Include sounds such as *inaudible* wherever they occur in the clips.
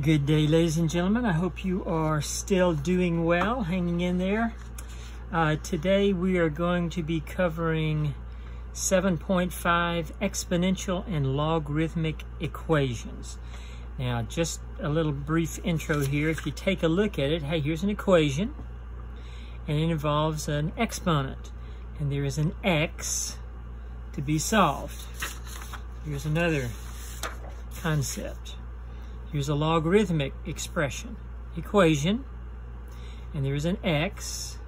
Good day, ladies and gentlemen. I hope you are still doing well, hanging in there. Uh, today we are going to be covering 7.5 exponential and logarithmic equations. Now, just a little brief intro here. If you take a look at it, hey, here's an equation, and it involves an exponent, and there is an x to be solved. Here's another concept. Here's a logarithmic expression, equation, and there is an x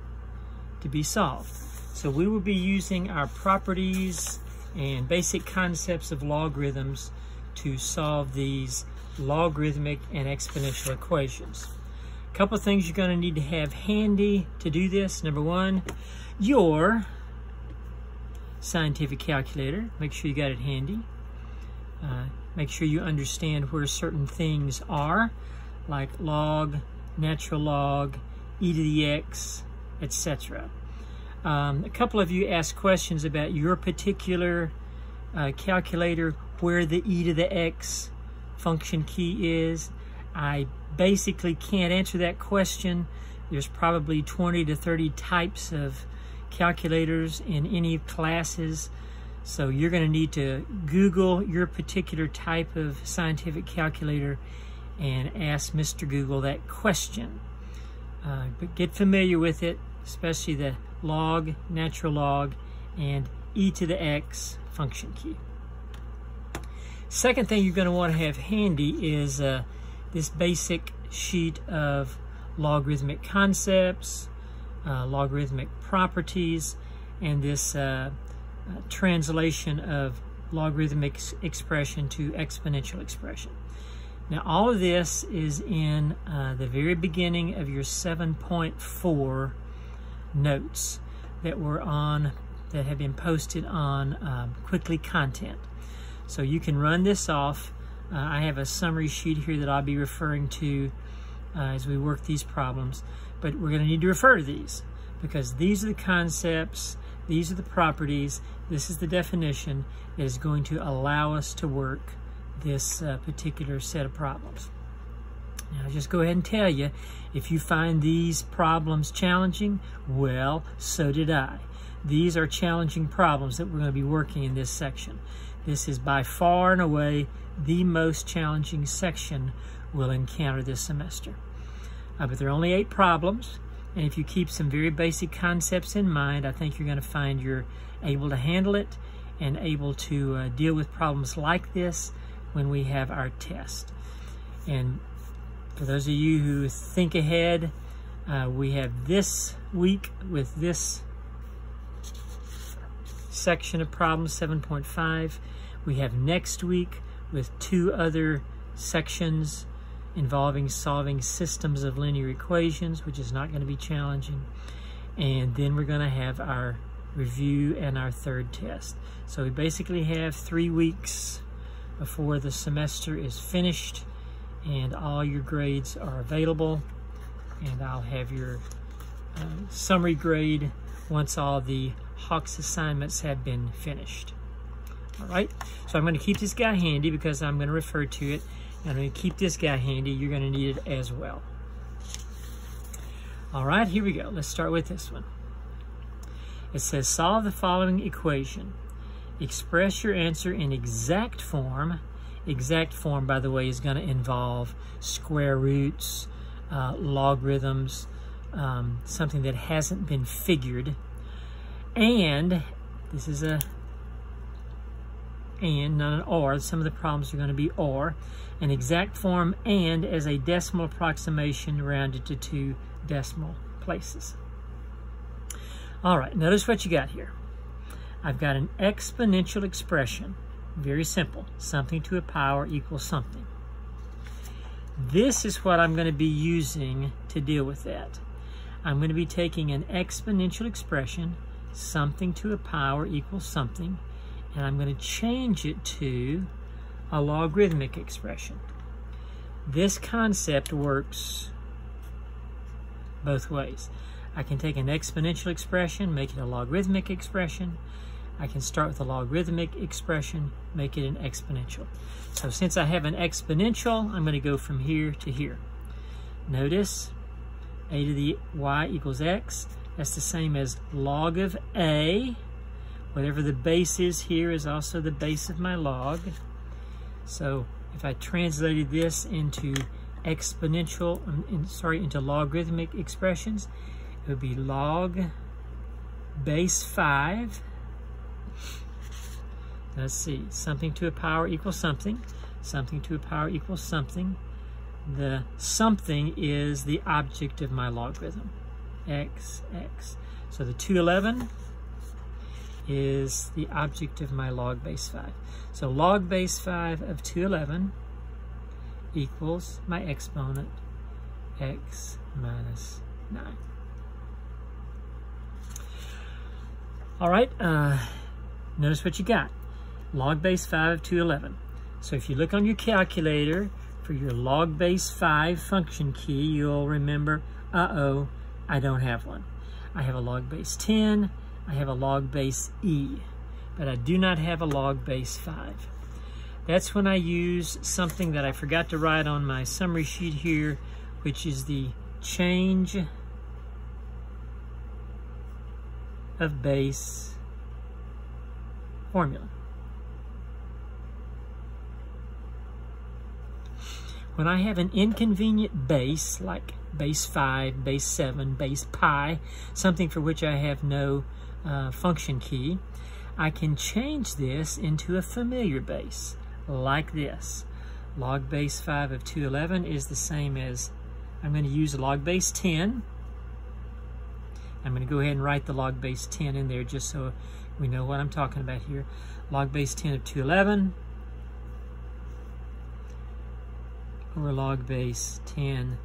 to be solved. So we will be using our properties and basic concepts of logarithms to solve these logarithmic and exponential equations. A couple things you're going to need to have handy to do this. Number one, your scientific calculator. Make sure you got it handy. Uh, make sure you understand where certain things are, like log, natural log, e to the x, etc. Um, a couple of you asked questions about your particular uh, calculator, where the e to the x function key is. I basically can't answer that question. There's probably 20 to 30 types of calculators in any classes. So you're going to need to Google your particular type of scientific calculator and ask Mr. Google that question. Uh, but get familiar with it, especially the log, natural log, and e to the x function key. Second thing you're going to want to have handy is uh, this basic sheet of logarithmic concepts, uh, logarithmic properties, and this translation of logarithmic expression to exponential expression. Now all of this is in uh, the very beginning of your 7.4 notes that were on, that have been posted on um, Quickly Content. So you can run this off. Uh, I have a summary sheet here that I'll be referring to uh, as we work these problems, but we're going to need to refer to these because these are the concepts these are the properties, this is the definition that is going to allow us to work this uh, particular set of problems. Now, I'll just go ahead and tell you, if you find these problems challenging, well, so did I. These are challenging problems that we're going to be working in this section. This is by far and away the most challenging section we'll encounter this semester. Uh, but there are only eight problems. And if you keep some very basic concepts in mind, I think you're going to find you're able to handle it and able to uh, deal with problems like this when we have our test. And for those of you who think ahead, uh, we have this week with this section of problems 7.5. We have next week with two other sections involving solving systems of linear equations, which is not going to be challenging. And then we're going to have our review and our third test. So we basically have three weeks before the semester is finished and all your grades are available. And I'll have your uh, summary grade once all the Hawkes assignments have been finished. All right, so I'm going to keep this guy handy because I'm going to refer to it and to keep this guy handy, you're going to need it as well. All right, here we go. Let's start with this one. It says solve the following equation. Express your answer in exact form. Exact form, by the way, is going to involve square roots, uh, logarithms, um, something that hasn't been figured. And this is a and, not an or. Some of the problems are going to be or. An exact form and as a decimal approximation rounded to two decimal places. All right, notice what you got here. I've got an exponential expression. Very simple. Something to a power equals something. This is what I'm going to be using to deal with that. I'm going to be taking an exponential expression, something to a power equals something, and I'm going to change it to a logarithmic expression. This concept works both ways. I can take an exponential expression, make it a logarithmic expression. I can start with a logarithmic expression, make it an exponential. So since I have an exponential, I'm going to go from here to here. Notice a to the y equals x. That's the same as log of a. Whatever the base is here is also the base of my log. So if I translated this into exponential, um, sorry, into logarithmic expressions, it would be log base 5 Let's see, something to a power equals something. Something to a power equals something. The something is the object of my logarithm, x, x. So the 211 is the object of my log base 5. So log base 5 of 211 equals my exponent, x minus 9. All right, uh, notice what you got log base 5 of 211. So if you look on your calculator for your log base 5 function key, you'll remember, uh-oh, I don't have one. I have a log base 10, I have a log base E, but I do not have a log base 5. That's when I use something that I forgot to write on my summary sheet here, which is the change of base formula. When I have an inconvenient base, like base 5, base 7, base pi, something for which I have no uh, function key, I can change this into a familiar base, like this. Log base 5 of 211 is the same as, I'm going to use log base 10. I'm going to go ahead and write the log base 10 in there just so we know what I'm talking about here. Log base 10 of 211 over log base 10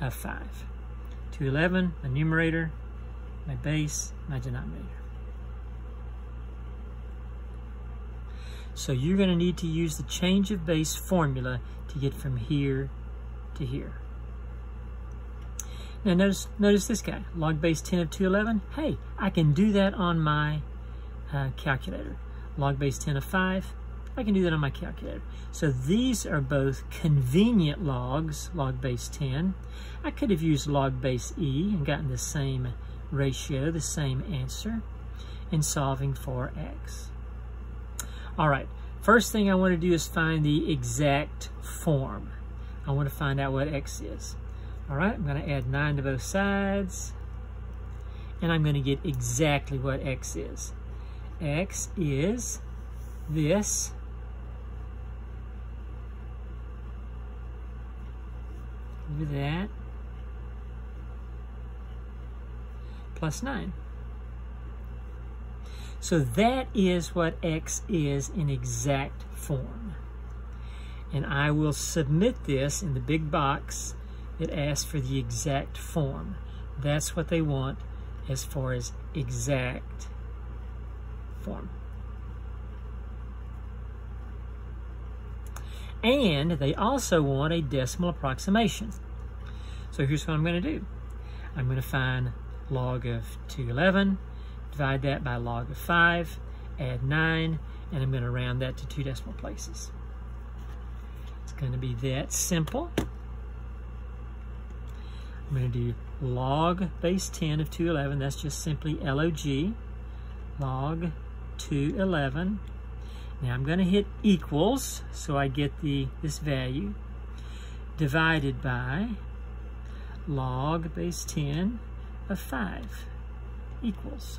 of 5. 211, my numerator, my base, my denominator. So you're going to need to use the change of base formula to get from here to here. Now notice, notice this guy, log base 10 of 211. Hey, I can do that on my uh, calculator. Log base 10 of 5, I can do that on my calculator. So these are both convenient logs, log base 10. I could have used log base E and gotten the same ratio, the same answer in solving for x. All right, first thing I want to do is find the exact form. I want to find out what x is. All right, I'm going to add 9 to both sides, and I'm going to get exactly what x is. x is this over that plus 9. So that is what x is in exact form. And I will submit this in the big box that asks for the exact form. That's what they want as far as exact form. And they also want a decimal approximation. So here's what I'm going to do. I'm going to find log of 211, divide that by log of 5, add 9, and I'm going to round that to two decimal places. It's going to be that simple. I'm going to do log base 10 of 211. That's just simply log, log 211 now I'm going to hit equals, so I get the this value, divided by log base 10 of 5 equals.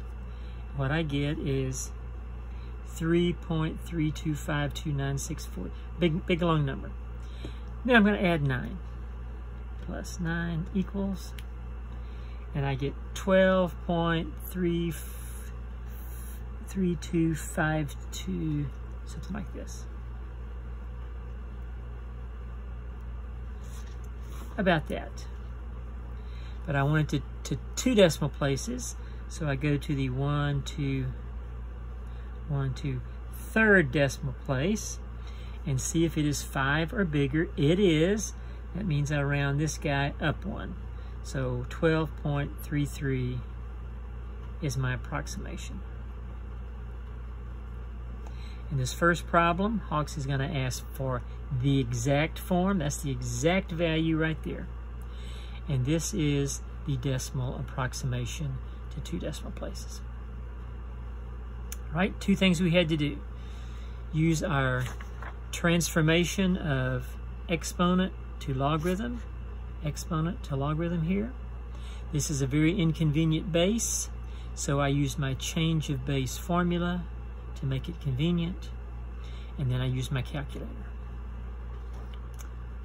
What I get is 3.32529640. Big, big long number. Then I'm going to add 9. Plus 9 equals, and I get 12.3252 something like this. About that. But I want it to, to two decimal places, so I go to the one, two, one, two, third decimal place and see if it is five or bigger. It is. That means I round this guy up one. So 12.33 is my approximation. In this first problem, Hawkes is going to ask for the exact form. That's the exact value right there. And this is the decimal approximation to two decimal places. Right, two things we had to do. Use our transformation of exponent to logarithm, exponent to logarithm here. This is a very inconvenient base, so I used my change of base formula to make it convenient, and then I used my calculator.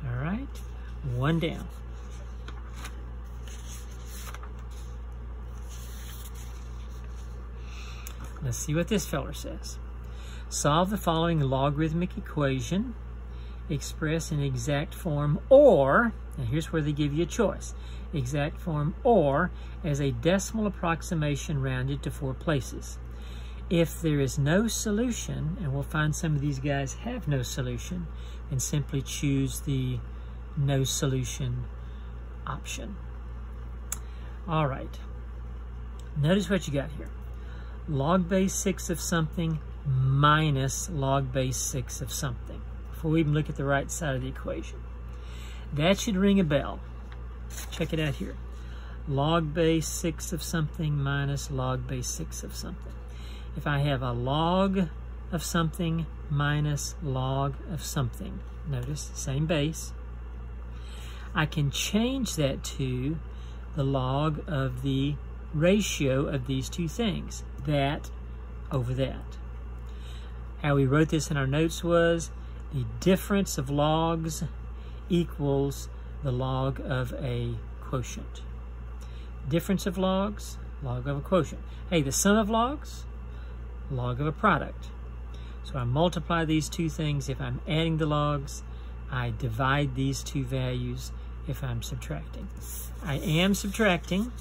All right, one down. Let's see what this feller says. Solve the following logarithmic equation, express in exact form or, and here's where they give you a choice, exact form or as a decimal approximation rounded to four places. If there is no solution, and we'll find some of these guys have no solution, then simply choose the no solution option. All right, notice what you got here log base 6 of something minus log base 6 of something. Before we even look at the right side of the equation. That should ring a bell. Check it out here. Log base 6 of something minus log base 6 of something. If I have a log of something minus log of something, notice, same base, I can change that to the log of the ratio of these two things, that over that. How we wrote this in our notes was the difference of logs equals the log of a quotient. Difference of logs, log of a quotient. Hey, the sum of logs, log of a product. So I multiply these two things if I'm adding the logs. I divide these two values if I'm subtracting. I am subtracting.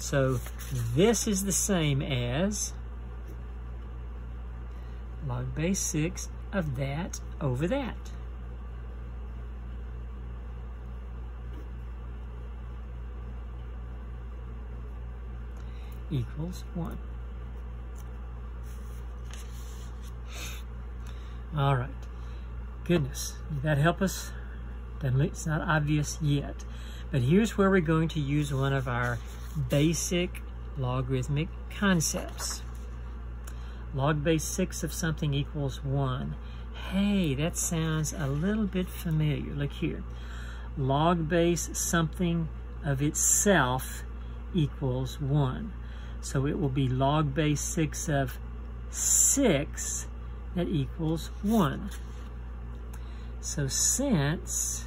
So this is the same as log base 6 of that over that. equals 1. All right. Goodness, did that help us? It's not obvious yet. But here's where we're going to use one of our basic logarithmic concepts. Log base 6 of something equals 1. Hey, that sounds a little bit familiar. Look here. Log base something of itself equals 1. So it will be log base 6 of 6 that equals 1. So since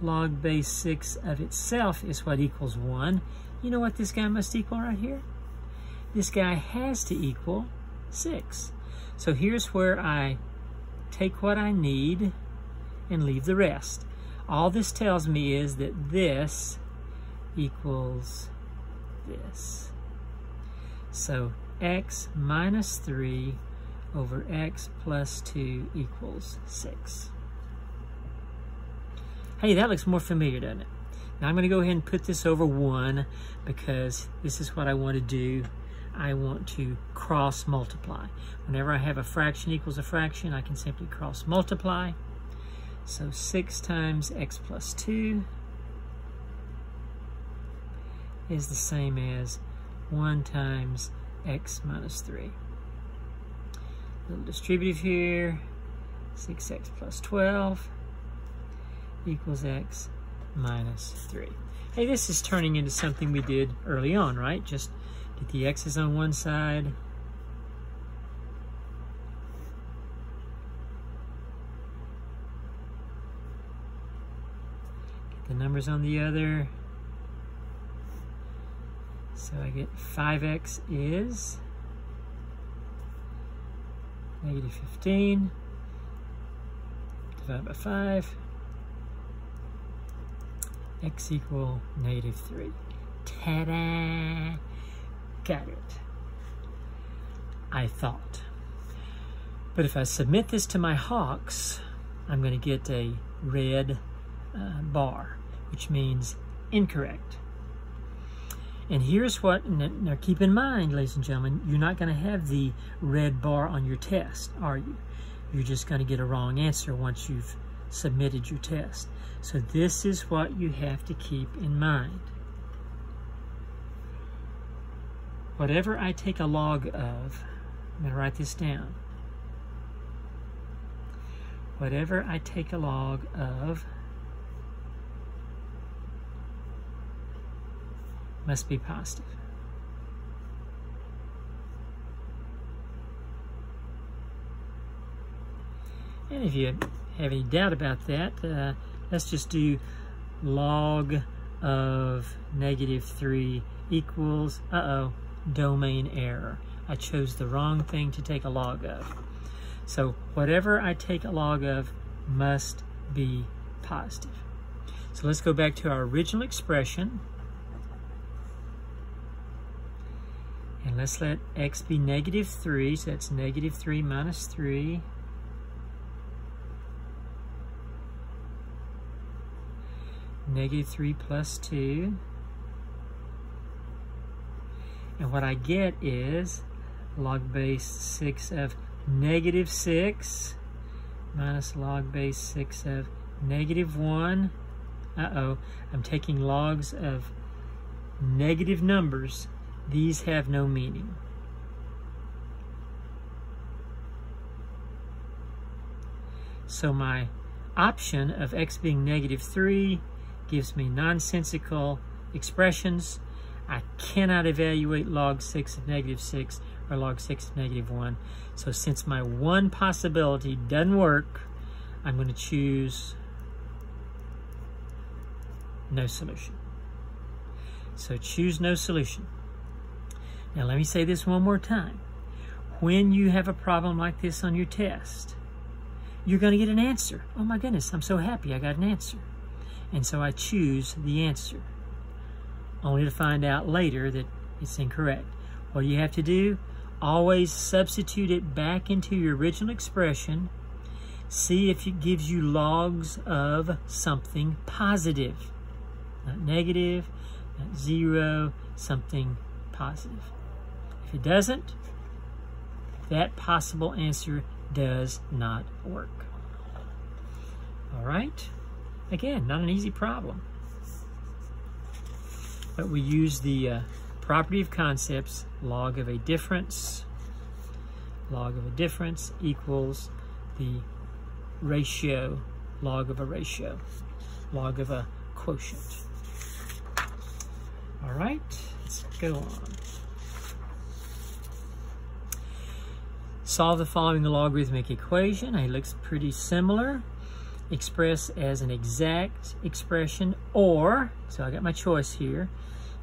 log base 6 of itself is what equals 1, you know what this guy must equal right here? This guy has to equal 6. So here's where I take what I need and leave the rest. All this tells me is that this equals this. So x minus 3 over x plus 2 equals 6. Hey, that looks more familiar, doesn't it? Now I'm going to go ahead and put this over 1 because this is what I want to do. I want to cross multiply. Whenever I have a fraction equals a fraction, I can simply cross multiply. So 6 times x plus 2 is the same as 1 times x minus 3. Little distributive here, 6x plus 12 equals x minus 3. Hey, this is turning into something we did early on, right? Just get the x's on one side, get the numbers on the other, so I get 5x is negative 15 divided by 5 x equal negative 3. Ta-da! Got it. I thought. But if I submit this to my Hawkes, I'm going to get a red uh, bar, which means incorrect. And here's what, now keep in mind, ladies and gentlemen, you're not going to have the red bar on your test, are you? You're just going to get a wrong answer once you've submitted your test. So this is what you have to keep in mind. Whatever I take a log of, I'm going to write this down. Whatever I take a log of must be positive. And if you have any doubt about that, uh, let's just do log of negative 3 equals, uh-oh, domain error. I chose the wrong thing to take a log of. So whatever I take a log of must be positive. So let's go back to our original expression. And let's let x be negative 3, so that's negative 3 minus 3. Negative 3 plus 2. And what I get is log base 6 of negative 6 minus log base 6 of negative 1. Uh-oh, I'm taking logs of negative numbers. These have no meaning. So my option of x being negative 3 gives me nonsensical expressions I cannot evaluate log 6 of negative 6 or log 6 of negative 1. So since my one possibility doesn't work, I'm going to choose no solution. So choose no solution. Now let me say this one more time. When you have a problem like this on your test, you're going to get an answer. Oh my goodness, I'm so happy I got an answer. And so I choose the answer only to find out later that it's incorrect. What you have to do? Always substitute it back into your original expression. See if it gives you logs of something positive. Not negative, not zero, something positive. If it doesn't, that possible answer does not work. All right? Again, not an easy problem but we use the uh, property of concepts, log of a difference, log of a difference equals the ratio, log of a ratio, log of a quotient. All right, let's go on. Solve the following logarithmic equation. It looks pretty similar. Express as an exact expression or, so I got my choice here,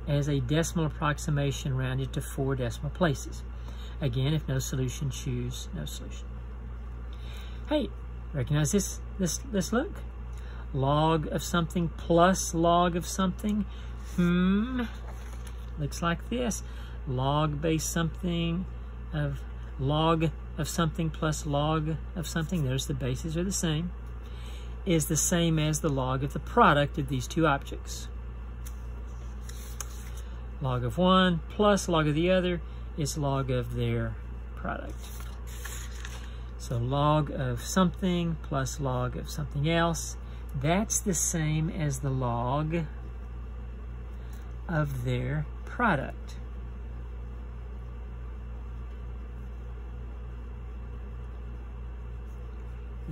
as a decimal approximation rounded to four decimal places. Again, if no solution, choose no solution. Hey, recognize this, this, this look? Log of something plus log of something. Hmm, looks like this. Log base something of log of something plus log of something. There's the bases are the same. Is the same as the log of the product of these two objects log of one plus log of the other is log of their product. So log of something plus log of something else, that's the same as the log of their product.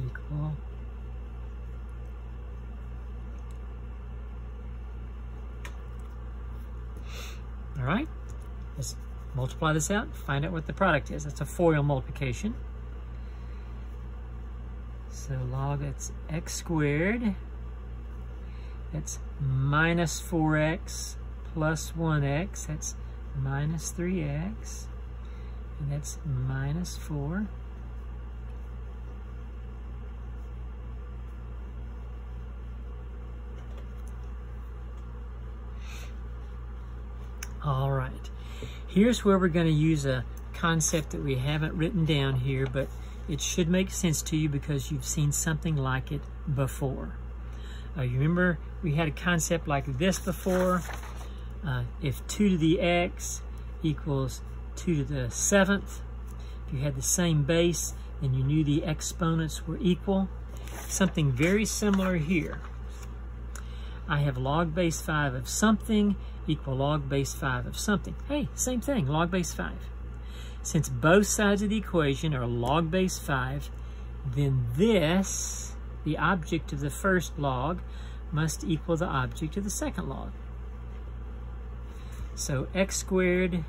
Equal All right, let's multiply this out, find out what the product is. That's a FOIL multiplication. So log, it's x squared. That's minus 4x plus 1x. That's minus 3x. And that's minus 4. All right, here's where we're going to use a concept that we haven't written down here, but it should make sense to you because you've seen something like it before. Uh, you remember we had a concept like this before? Uh, if 2 to the x equals 2 to the 7th, if you had the same base, then you knew the exponents were equal. Something very similar here. I have log base 5 of something equal log base 5 of something. Hey, same thing, log base 5. Since both sides of the equation are log base 5, then this, the object of the first log, must equal the object of the second log. So x squared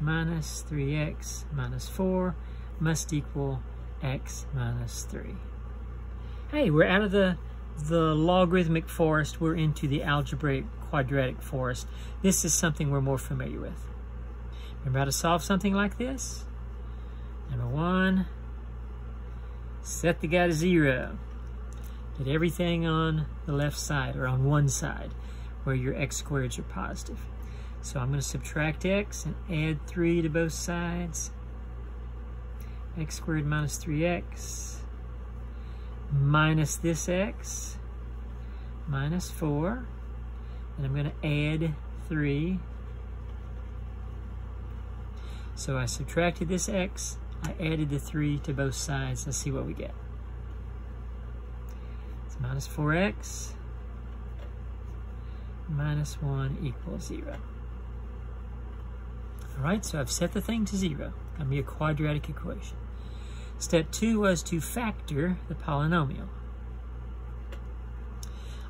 minus 3x minus 4 must equal x minus 3. Hey, we're out of the, the logarithmic forest. We're into the algebraic quadratic forest. This is something we're more familiar with. Remember how to solve something like this? Number one, set the guy to zero. Get everything on the left side or on one side where your x squareds are positive. So I'm going to subtract x and add 3 to both sides. x squared minus 3x minus this x minus 4. And I'm going to add 3. So I subtracted this x, I added the 3 to both sides. Let's see what we get. It's minus 4x minus 1 equals 0. All right, so I've set the thing to zero. Gonna be a quadratic equation. Step two was to factor the polynomial.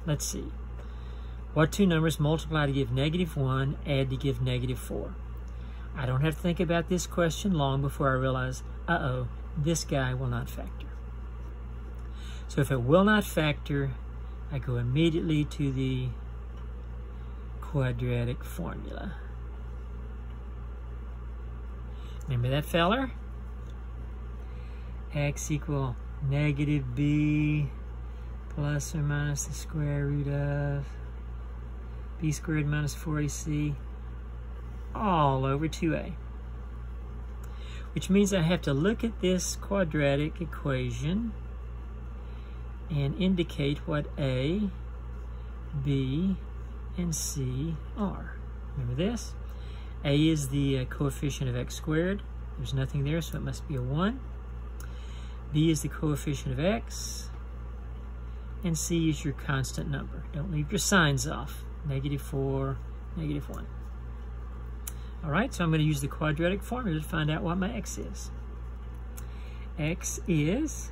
Let's see. What two numbers multiply to give negative 1, add to give negative 4? I don't have to think about this question long before I realize, uh-oh, this guy will not factor. So if it will not factor, I go immediately to the quadratic formula. Remember that feller? X equal negative b plus or minus the square root of b squared minus 40c all over 2a. Which means I have to look at this quadratic equation and indicate what a, b, and c are. Remember this? A is the uh, coefficient of x squared. There's nothing there, so it must be a 1. B is the coefficient of x. And C is your constant number. Don't leave your signs off. Negative 4, negative 1. All right, so I'm going to use the quadratic formula to find out what my x is. x is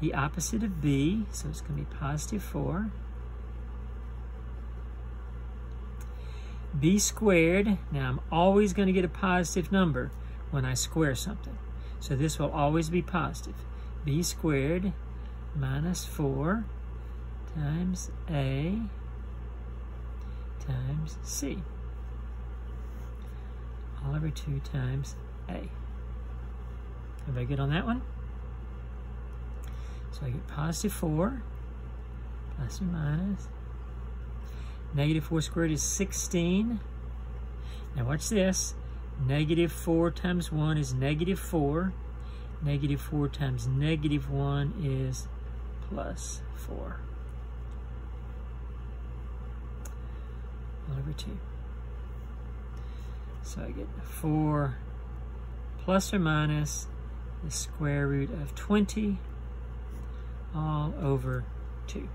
the opposite of b, so it's going to be positive 4 b squared, now I'm always going to get a positive number when I square something. So this will always be positive. B squared minus 4 times a times c. All over 2 times a. Everybody good on that one? So I get positive 4 plus or minus Negative 4 squared is 16. Now watch this. Negative 4 times 1 is negative 4. Negative 4 times negative 1 is plus 4. over 2. So I get 4 plus or minus the square root of 20 all over 2.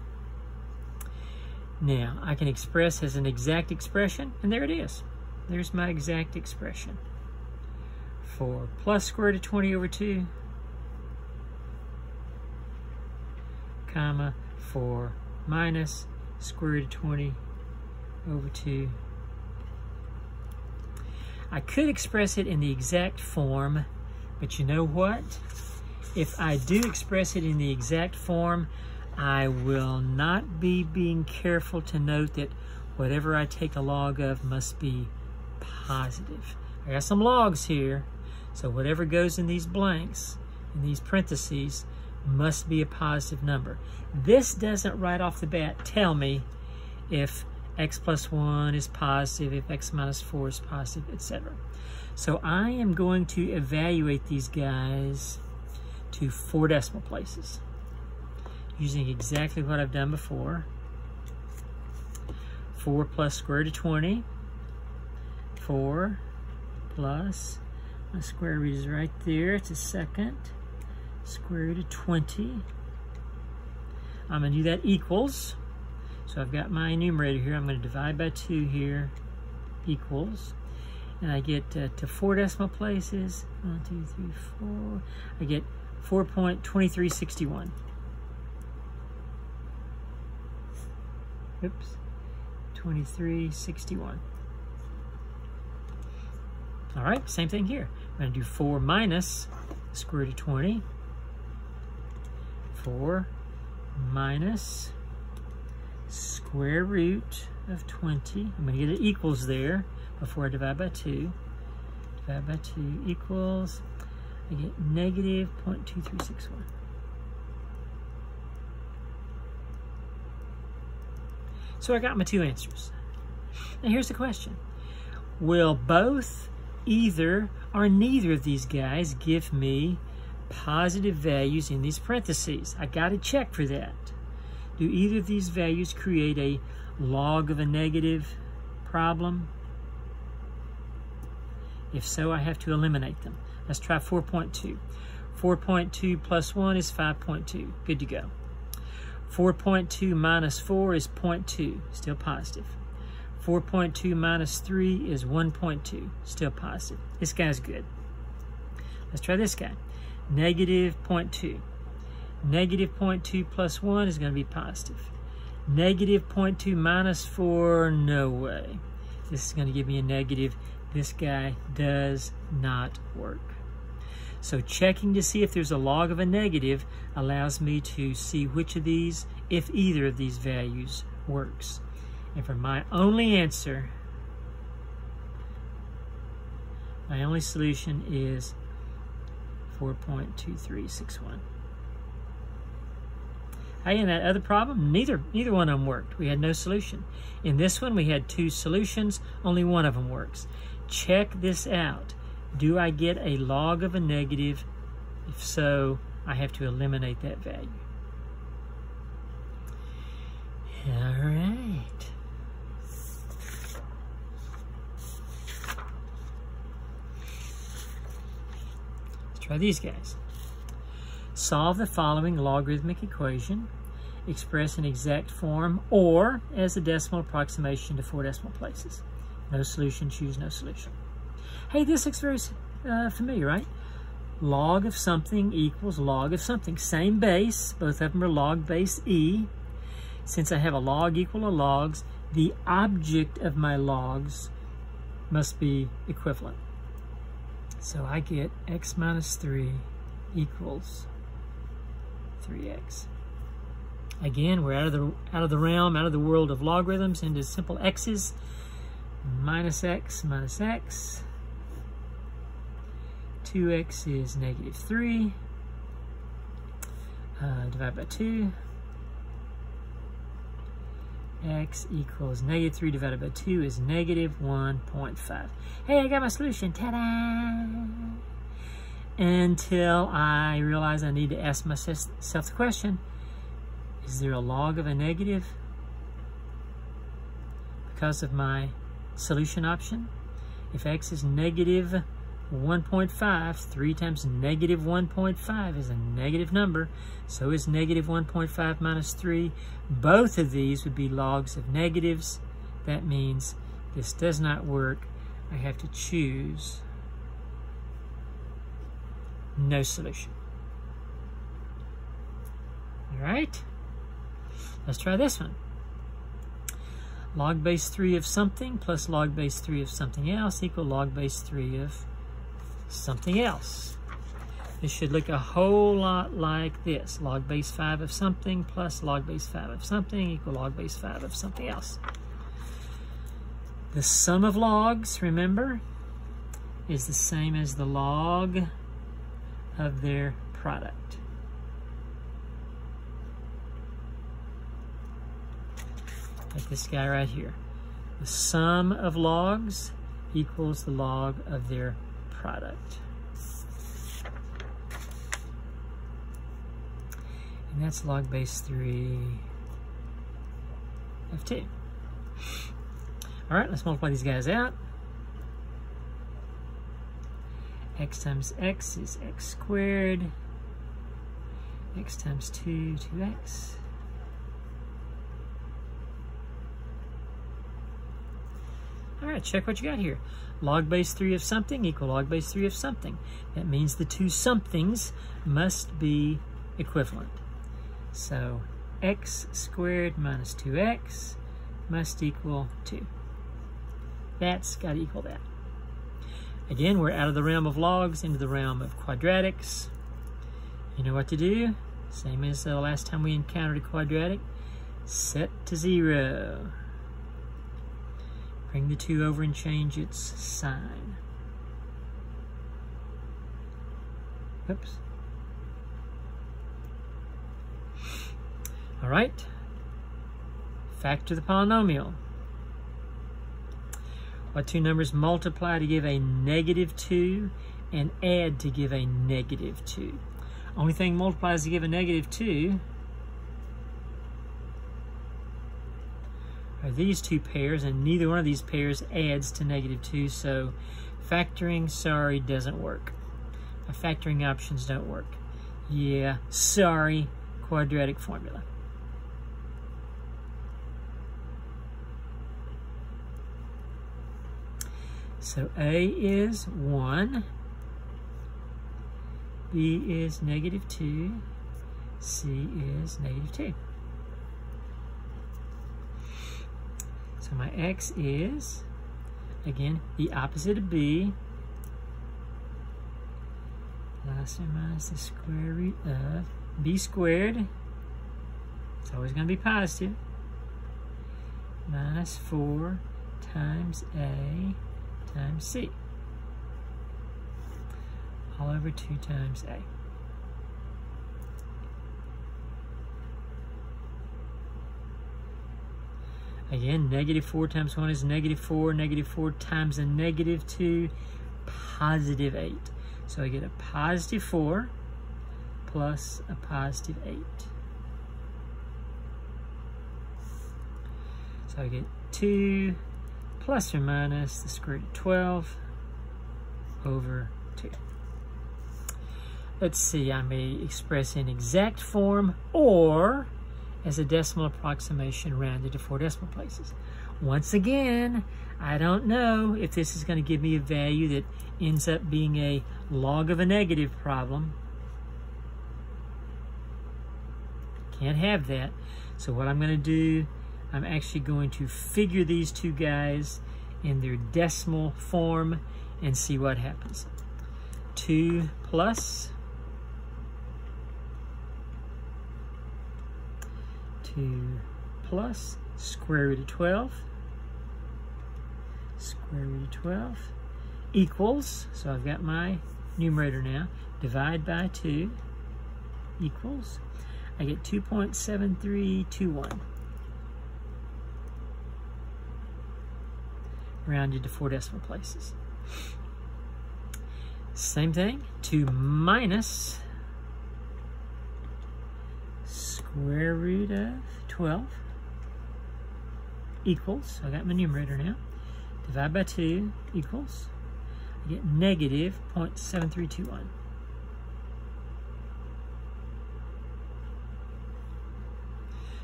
Now, I can express as an exact expression, and there it is. There's my exact expression. Four plus square root of 20 over 2, comma, 4 minus square root of 20 over 2. I could express it in the exact form, but you know what? If I do express it in the exact form, I will not be being careful to note that whatever I take a log of must be positive. I got some logs here, so whatever goes in these blanks, in these parentheses, must be a positive number. This doesn't right off the bat tell me if x plus 1 is positive, if x minus 4 is positive, etc. So I am going to evaluate these guys to four decimal places using exactly what I've done before. 4 plus square root of 20 4 plus, my square root is right there, it's a second, square root of 20. I'm going to do that equals. So I've got my numerator here. I'm going to divide by 2 here, equals. And I get uh, to four decimal places. One, two, three, four. I get 4.2361. Oops. 2361. All right, same thing here. I'm going to do 4 minus square root of 20. 4 minus square root of 20. I'm going to get it equals there before I divide by 2. Divide by 2 equals, I get negative 0.2361. So I got my two answers. Now here's the question. Will both, either, or neither of these guys give me positive values in these parentheses? I got to check for that. Do either of these values create a log of a negative problem? If so, I have to eliminate them. Let's try 4.2. 4.2 plus 1 is 5.2. Good to go. 4.2 minus 4 is 0.2, still positive. 4.2 minus 3 is 1.2, still positive. This guy's good. Let's try this guy. Negative 0.2. Negative 0.2 plus 1 is going to be positive. Negative 0.2 minus 4, no way. This is going to give me a negative. This guy does not work. So checking to see if there's a log of a negative allows me to see which of these, if either of these values, works. And for my only answer, my only solution is 4.2361. Hey, in that other problem, neither, neither one of them worked. We had no solution. In this one, we had two solutions. Only one of them works. Check this out. Do I get a log of a negative? If so, I have to eliminate that value. All right. Let's these guys. Solve the following logarithmic equation. Express in exact form or as a decimal approximation to four decimal places. No solution, choose no solution. Hey, this looks very uh, familiar, right? Log of something equals log of something. Same base, both of them are log base E. Since I have a log equal to logs, the object of my logs must be equivalent. So I get x minus 3 equals 3x. Again, we're out of the out of the realm, out of the world of logarithms into simple x's. Minus x minus x 2x is negative 3. Uh, divide by 2. X equals negative 3 divided by 2 is negative 1.5. Hey, I got my solution. Ta-da! Until I realize I need to ask myself the question, is there a log of a negative because of my solution option? If x is negative 1.5, 3 times negative 1.5 is a negative number. So is negative 1.5 minus 3. Both of these would be logs of negatives. That means this does not work. I have to choose no solution. All right, let's try this one. Log base 3 of something plus log base 3 of something else equal log base 3 of something else. This should look a whole lot like this. Log base 5 of something plus log base 5 of something equal log base 5 of something else. The sum of logs, remember, is the same as the log of their product. Like this guy right here. The sum of logs equals the log of their product. And that's log base 3 of 2. All right, let's multiply these guys out. x times x is x squared. x times 2, 2x. Right, check what you got here. Log base 3 of something equal log base 3 of something. That means the two somethings must be equivalent. So x squared minus 2x must equal 2. That's got to equal that. Again, we're out of the realm of logs into the realm of quadratics. You know what to do? Same as the last time we encountered a quadratic. Set to 0. Bring the 2 over and change its sign. Oops. All right. Factor the polynomial. What two numbers multiply to give a negative 2 and add to give a negative 2? Only thing multiplies to give a negative 2 Uh, these two pairs, and neither one of these pairs adds to negative 2, so factoring, sorry, doesn't work. My factoring options don't work. Yeah, sorry, quadratic formula. So A is 1, B is negative 2, C is negative 2. So my x is, again, the opposite of b, plus or minus the square root of b squared, it's always going to be positive, minus 4 times a times c, all over 2 times a. Again, negative 4 times 1 is negative 4. Negative 4 times a negative 2, positive 8. So I get a positive 4 plus a positive 8. So I get 2 plus or minus the square root of 12 over 2. Let's see, I may express in exact form or as a decimal approximation rounded to four decimal places. Once again, I don't know if this is going to give me a value that ends up being a log of a negative problem. Can't have that. So what I'm going to do, I'm actually going to figure these two guys in their decimal form and see what happens. 2 plus 2 plus square root of 12 square root of 12 equals, so I've got my numerator now, divide by 2 equals, I get 2.7321. Rounded to four decimal places. Same thing, 2 minus square root of 12 equals, I got my numerator now, divide by 2 equals, I get negative 0.7321.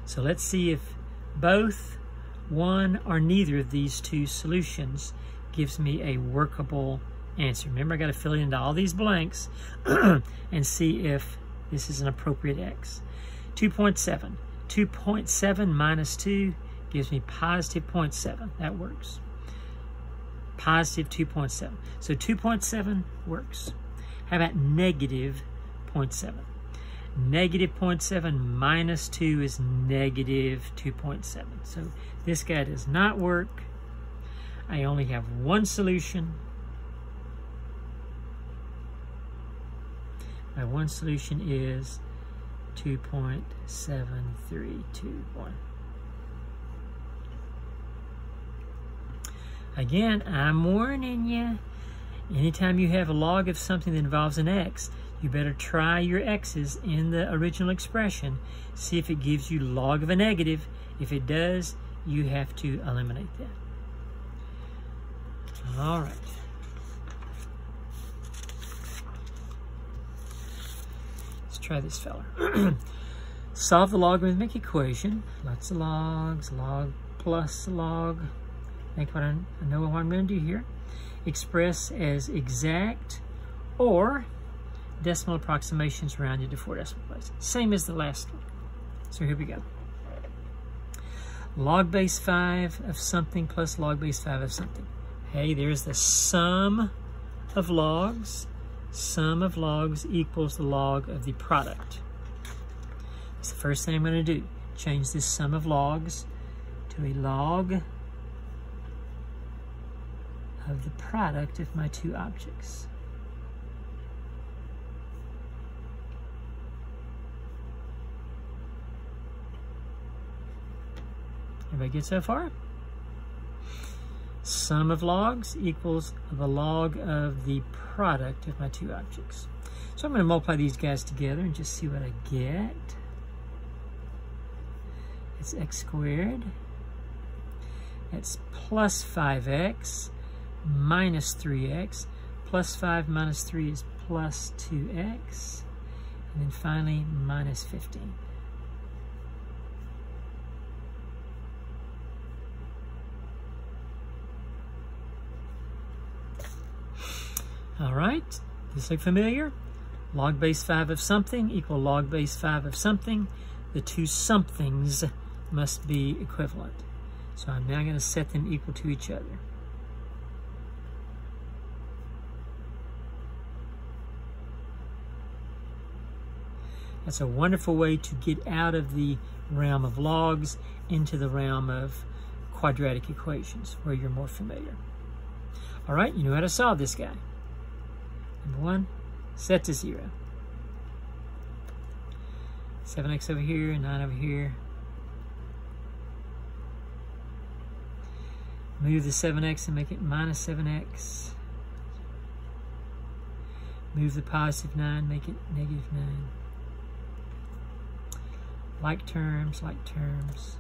So let's see if both one or neither of these two solutions gives me a workable answer. Remember, I got to fill into all these blanks *clears throat* and see if this is an appropriate x. 2.7. 2.7 minus 2 gives me positive 0.7. That works. Positive 2.7. So 2.7 works. How about negative 0.7? Negative 0.7 minus 2 is negative 2.7. So this guy does not work. I only have one solution. My one solution is 2.731. Again, I'm warning you. Anytime you have a log of something that involves an x, you better try your x's in the original expression. See if it gives you log of a negative. If it does, you have to eliminate that. All right. Try this fella. *clears throat* Solve the logarithmic equation. Lots of logs, log plus log. Think what I, I know what I'm going to do here. Express as exact or decimal approximations rounded to four decimal places. Same as the last one. So here we go. Log base 5 of something plus log base 5 of something. Hey, there's the sum of logs. Sum of logs equals the log of the product. That's the first thing I'm going to do. Change this sum of logs to a log of the product of my two objects. Everybody get so far? Sum of logs equals the log of the product of my two objects. So I'm going to multiply these guys together and just see what I get. It's x squared. It's plus 5x minus 3x. Plus 5 minus 3 is plus 2x. And then finally, minus 15. All right, this look familiar? Log base 5 of something equal log base 5 of something. The two somethings must be equivalent. So I'm now going to set them equal to each other. That's a wonderful way to get out of the realm of logs into the realm of quadratic equations where you're more familiar. All right, you know how to solve this guy. Number one, set to zero. 7x over here, 9 over here. Move the 7x and make it minus 7x. Move the positive 9, make it negative 9. Like terms, like terms.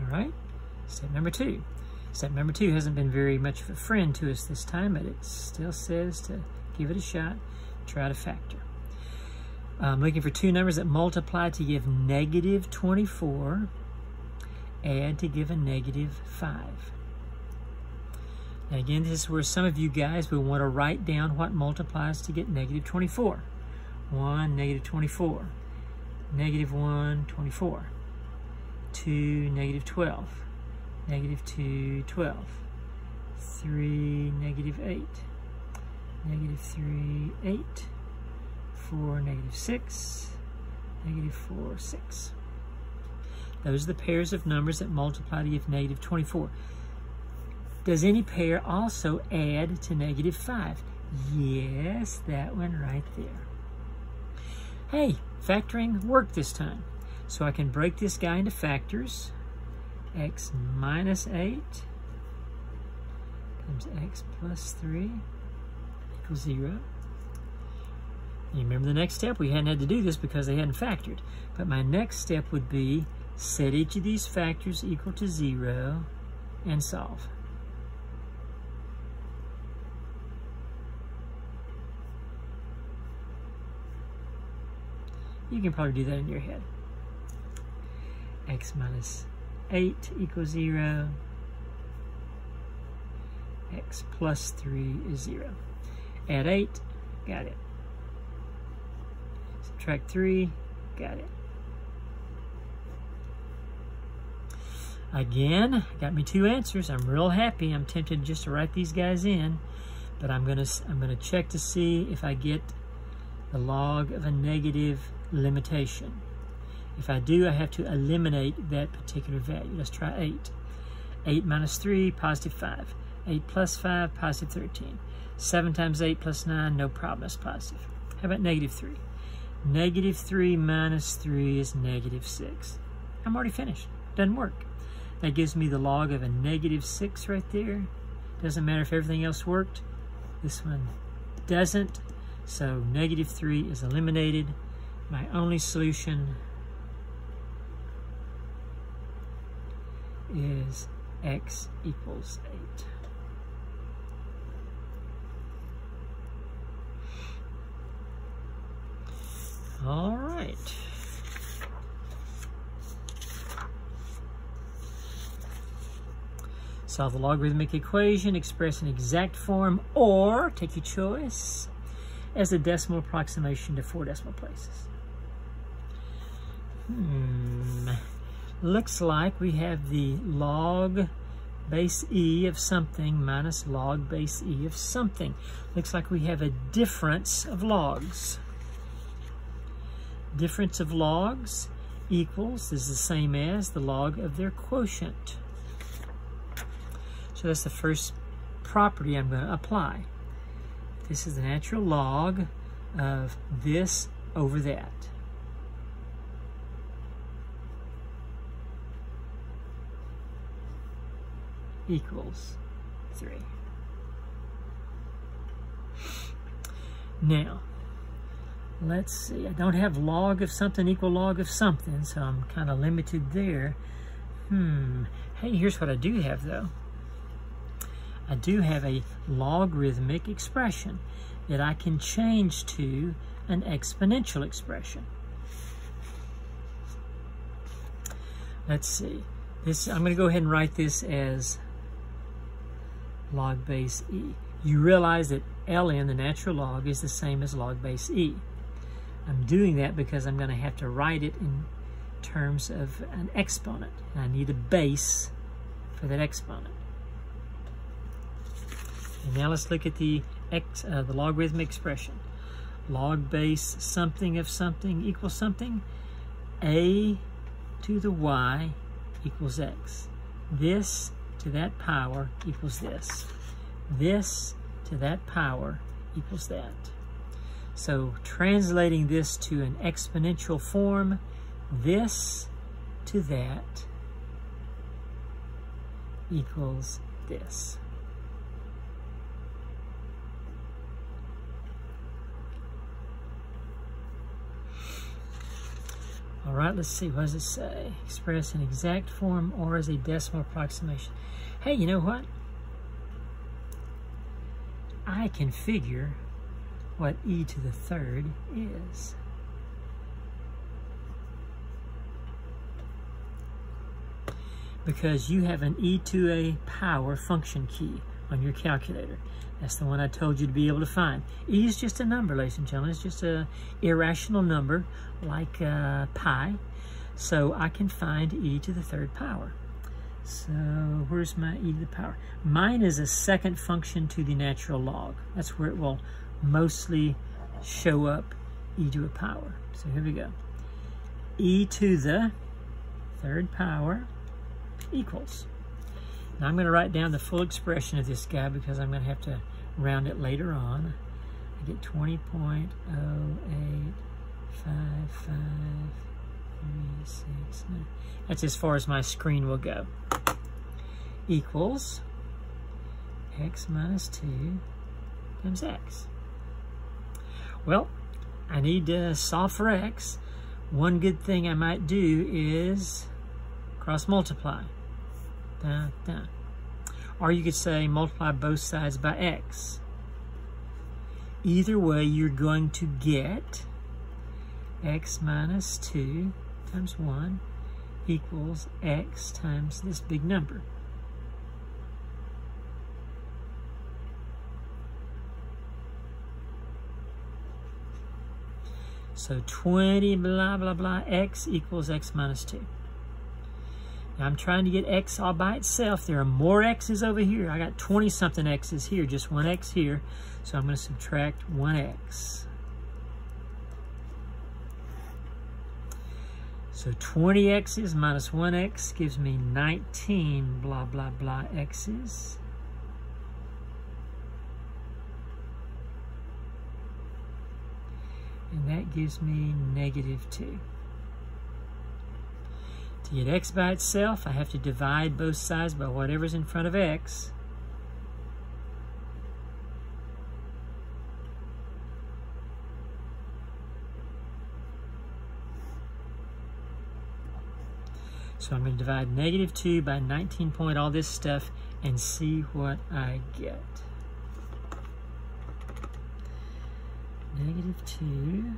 All right. Step number two. Step number two hasn't been very much of a friend to us this time, but it still says to give it a shot, try to factor. I'm looking for two numbers that multiply to give negative 24, add to give a negative 5. Now again, this is where some of you guys will want to write down what multiplies to get negative 24. 1, negative 24. Negative 1, 24. 2, negative 12 negative 2, 12. 3, negative 8. Negative 3, 8. 4, negative 6. Negative 4, 6. Those are the pairs of numbers that multiply to give negative 24. Does any pair also add to negative 5? Yes, that one right there. Hey, factoring worked this time. So I can break this guy into factors x minus 8 times x plus 3 equals 0. You remember the next step? We hadn't had to do this because they hadn't factored. But my next step would be set each of these factors equal to 0 and solve. You can probably do that in your head. x minus 8 equals 0. x plus 3 is 0. Add 8, got it. Subtract 3, got it. Again, got me two answers. I'm real happy. I'm tempted just to write these guys in, but I'm gonna I'm gonna check to see if I get the log of a negative limitation. If I do, I have to eliminate that particular value. Let's try 8. 8 minus 3, positive 5. 8 plus 5, positive 13. 7 times 8 plus 9, no problem, that's positive. How about negative 3? Negative 3 minus 3 is negative 6. I'm already finished. Doesn't work. That gives me the log of a negative 6 right there. Doesn't matter if everything else worked. This one doesn't. So negative 3 is eliminated. My only solution is x equals 8. All right. Solve the logarithmic equation, express in exact form, or take your choice as a decimal approximation to four decimal places. Hmm. Looks like we have the log base e of something minus log base e of something. Looks like we have a difference of logs. Difference of logs equals is the same as the log of their quotient. So that's the first property I'm going to apply. This is the natural log of this over that. Equals 3. Now, let's see. I don't have log of something equal log of something, so I'm kind of limited there. Hmm. Hey, here's what I do have, though. I do have a logarithmic expression that I can change to an exponential expression. Let's see. This I'm going to go ahead and write this as log base e. You realize that ln, the natural log, is the same as log base e. I'm doing that because I'm going to have to write it in terms of an exponent. And I need a base for that exponent. And now let's look at the, x, uh, the logarithmic expression. Log base something of something equals something. a to the y equals x. This to that power equals this. This to that power equals that. So translating this to an exponential form, this to that equals this. All right, let's see, what does it say? Express in exact form or as a decimal approximation. Hey, you know what? I can figure what e to the third is. Because you have an e to a power function key on your calculator. That's the one I told you to be able to find. E is just a number, ladies and gentlemen. It's just a irrational number like uh, pi. So I can find e to the third power. So where's my e to the power? Mine is a second function to the natural log. That's where it will mostly show up e to a power. So here we go. e to the third power equals. Now I'm going to write down the full expression of this guy because I'm going to have to round it later on. I get 20.0855 That's as far as my screen will go. Equals x minus 2 times x. Well, I need to solve for x. One good thing I might do is cross multiply. Da, da. Or you could say multiply both sides by x. Either way, you're going to get x minus 2 times 1 equals x times this big number. So 20 blah blah blah x equals x minus 2. I'm trying to get x all by itself. There are more x's over here. I got 20 something x's here, just one x here. So I'm going to subtract one x. So 20 x's minus 1x gives me 19 blah blah blah x's. And that gives me negative 2. Get x by itself, I have to divide both sides by whatever's in front of x. So I'm going to divide negative 2 by 19 point all this stuff and see what I get. Negative 2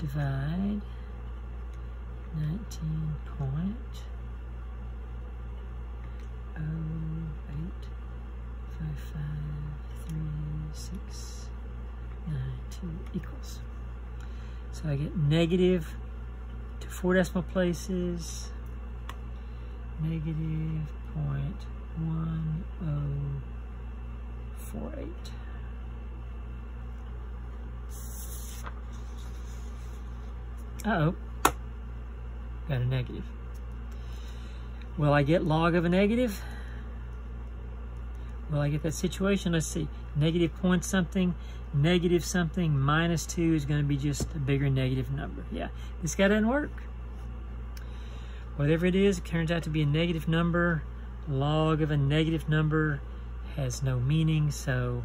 divide 19 point oh eight five five three six nine two equals. So I get negative to four decimal places, negative point one oh four eight. Uh-oh, got a negative. Will I get log of a negative? Will I get that situation? Let's see, negative point something, negative something, minus two is gonna be just a bigger negative number. Yeah, this guy doesn't work. Whatever it is, it turns out to be a negative number. Log of a negative number has no meaning, so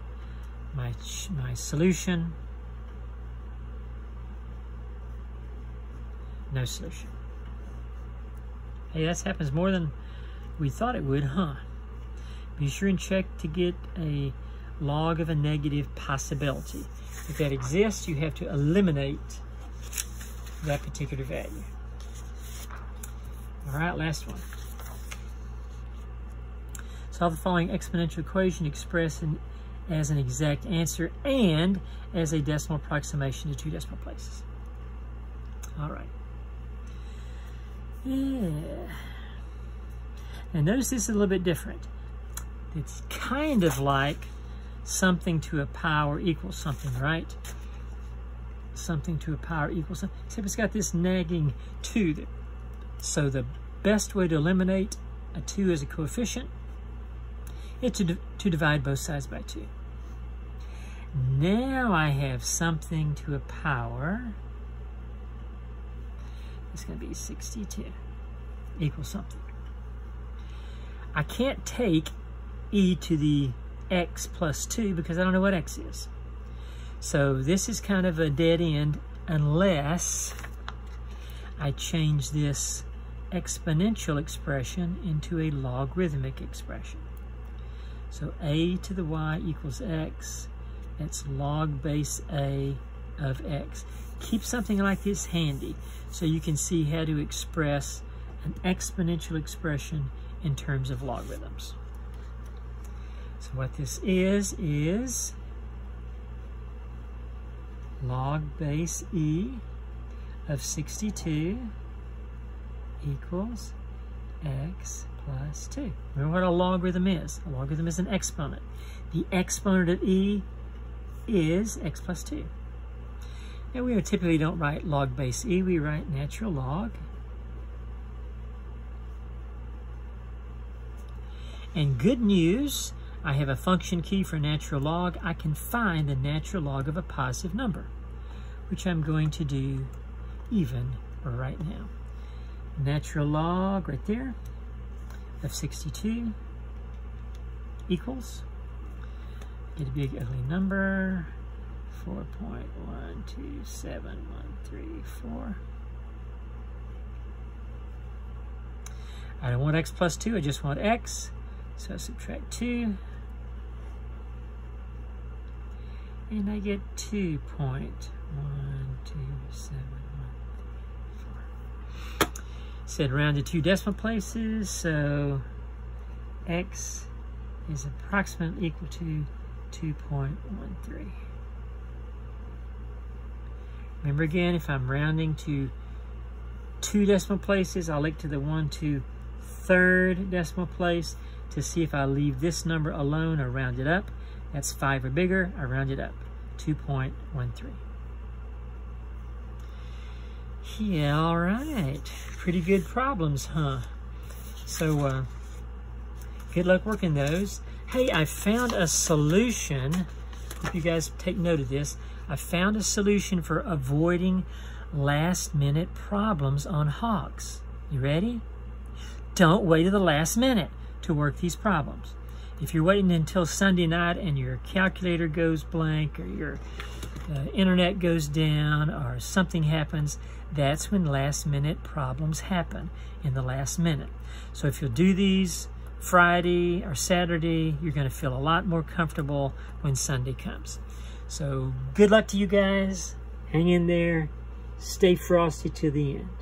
my, my solution no solution. Hey, that happens more than we thought it would, huh? Be sure and check to get a log of a negative possibility. If that exists, you have to eliminate that particular value. All right, last one. Solve the following exponential equation expressed in, as an exact answer and as a decimal approximation to two decimal places. All right. Yeah. And notice this is a little bit different. It's kind of like something to a power equals something, right? Something to a power equals something. Except it's got this nagging 2 there. So the best way to eliminate a 2 as a coefficient is to, to divide both sides by 2. Now I have something to a power it's going to be 62 equals something. I can't take e to the x plus 2 because I don't know what x is. So this is kind of a dead end unless I change this exponential expression into a logarithmic expression. So a to the y equals x. That's log base a of x. Keep something like this handy so you can see how to express an exponential expression in terms of logarithms. So what this is, is log base e of 62 equals x plus 2. Remember what a logarithm is. A logarithm is an exponent. The exponent of e is x plus 2. And we typically don't write log base e, we write natural log. And good news, I have a function key for natural log. I can find the natural log of a positive number, which I'm going to do even right now. Natural log right there of 62 equals, get a big ugly number, 4.12713, I don't want x plus 2, I just want x. So I subtract 2. And I get 2.12714. Said round to two decimal places, so x is approximately equal to 2.13. Remember again, if I'm rounding to two decimal places, I'll look to the one to third decimal place to see if I leave this number alone or round it up. That's five or bigger, I round it up, 2.13. Yeah, all right. Pretty good problems, huh? So, uh, good luck working those. Hey, I found a solution. Hope you guys take note of this. I found a solution for avoiding last minute problems on Hawkes. You ready? Don't wait to the last minute to work these problems. If you're waiting until Sunday night and your calculator goes blank or your uh, internet goes down or something happens, that's when last minute problems happen in the last minute. So if you'll do these Friday or Saturday, you're going to feel a lot more comfortable when Sunday comes. So good luck to you guys. Hang in there. stay frosty to the end.